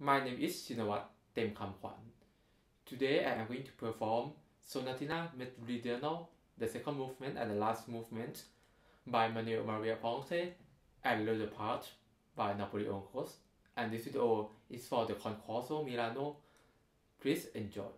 My name is Chinnawat Themkumkwun. Today I am going to perform Sonatina Meridional, the second movement and the last movement by Manuel Maria Ponce and Le Depart by Napoleon Coste. And this video is for the Concorso Milano. Please enjoy.